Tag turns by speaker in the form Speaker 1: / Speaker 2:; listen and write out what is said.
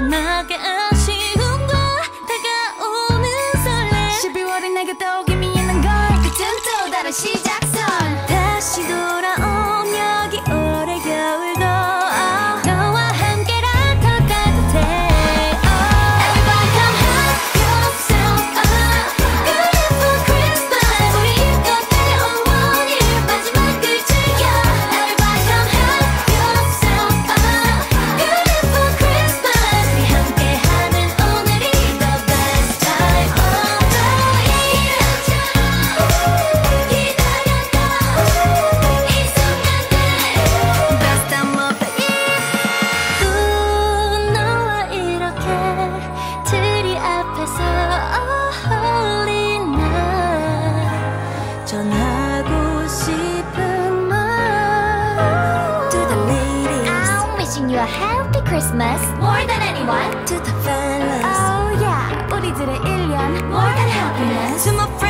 Speaker 1: 마지막에 아쉬움과 다가오는 설레
Speaker 2: 12월이 내게 또 오기 미안한 걸 그땐 또 다른 시 you a happy Christmas. More than anyone.
Speaker 1: To the fellas.
Speaker 2: Oh yeah. 우리들의 1년 More than happiness.
Speaker 1: To my friends.